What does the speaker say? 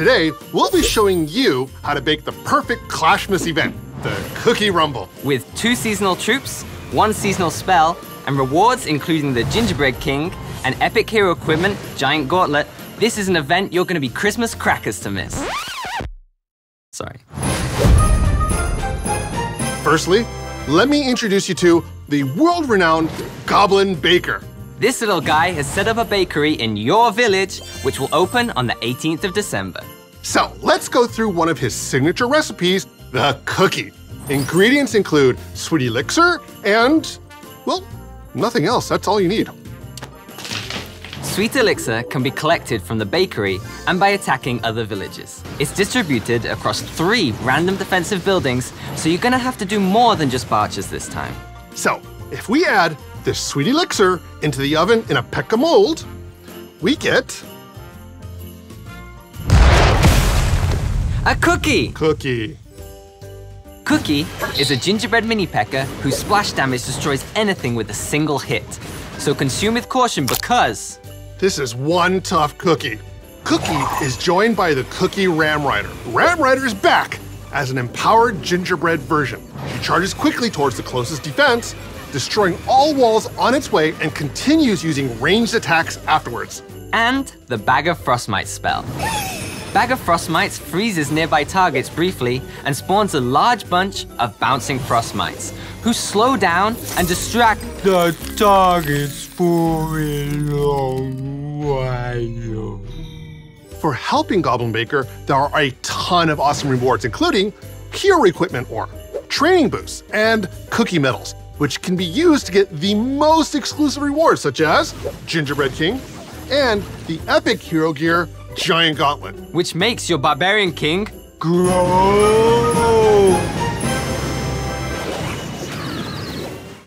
today we'll be showing you how to bake the perfect Clashmas event, the Cookie Rumble. With two seasonal troops, one seasonal spell, and rewards including the Gingerbread King, an epic hero equipment, Giant Gauntlet, this is an event you're going to be Christmas crackers to miss. Sorry. Firstly, let me introduce you to the world-renowned Goblin Baker. This little guy has set up a bakery in your village, which will open on the 18th of December. So let's go through one of his signature recipes, the cookie. Ingredients include sweet elixir and, well, nothing else. That's all you need. Sweet elixir can be collected from the bakery and by attacking other villages. It's distributed across three random defensive buildings, so you're gonna have to do more than just barges this time. So, if we add this sweet elixir into the oven in a Pekka mold, we get A cookie! cookie. Cookie is a gingerbread mini P.E.K.K.A whose splash damage destroys anything with a single hit. So consume with caution because This is one tough cookie. Cookie is joined by the Cookie Ram Rider. Ram Rider is back as an empowered gingerbread version. He charges quickly towards the closest defense, destroying all walls on its way and continues using ranged attacks afterwards. and the Bag of Frostmites spell. Bag of Frostmites freezes nearby targets briefly and spawns a large bunch of bouncing Frostmites, who slow down and distract The target's for a long while. For helping Goblin Baker, there are a ton of awesome rewards, including hero equipment ore, training boosts, and cookie medals, which can be used to get the most exclusive rewards, such as Gingerbread King and the epic hero gear Giant Gauntlet. which makes your Barbarian King Grow